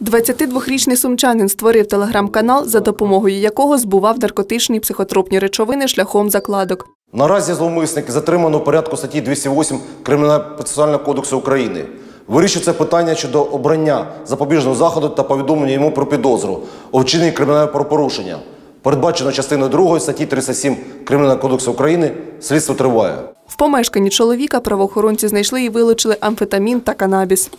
22-річний сумчанин створив телеграм-канал, за допомогою якого збував наркотичні психотропні речовини шляхом закладок. Наразі зловмисник затримано у порядку статті 208 Кримінального процесуального кодексу України. Вирішується питання щодо обрання запобіжного заходу та повідомлення йому про підозру у вчиненні кримінального правопорушення. Передбачено частиною 2 статті 307 Кримінального кодексу України. Слідство триває. В помешканні чоловіка правоохоронці знайшли і вилучили амфетамін та канабіс.